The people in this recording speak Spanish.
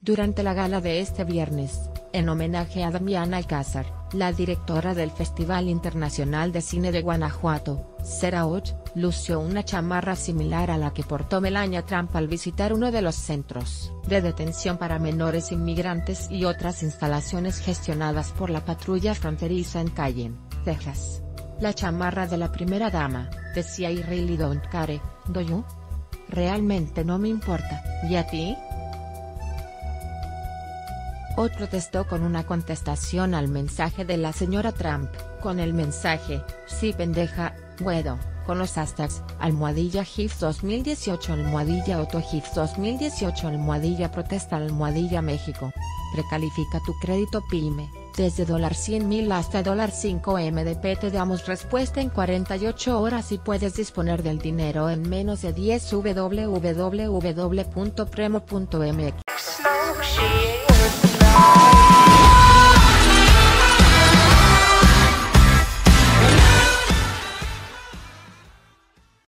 Durante la gala de este viernes, en homenaje a Damián Alcázar, la directora del Festival Internacional de Cine de Guanajuato, Och, lució una chamarra similar a la que portó Melania Trump al visitar uno de los centros de detención para menores inmigrantes y otras instalaciones gestionadas por la patrulla fronteriza en Calle, Texas. La chamarra de la primera dama, decía I don't care, do you? Realmente no me importa, ¿y a ti? O protestó con una contestación al mensaje de la señora Trump, con el mensaje, sí pendeja, bueno, con los hashtags, almohadilla GIF 2018 almohadilla Otto GIF 2018 almohadilla protesta almohadilla México. Precalifica tu crédito PYME, desde dólar $100,000 hasta dólar $5 MDP te damos respuesta en 48 horas y puedes disponer del dinero en menos de 10 www.premo.mx.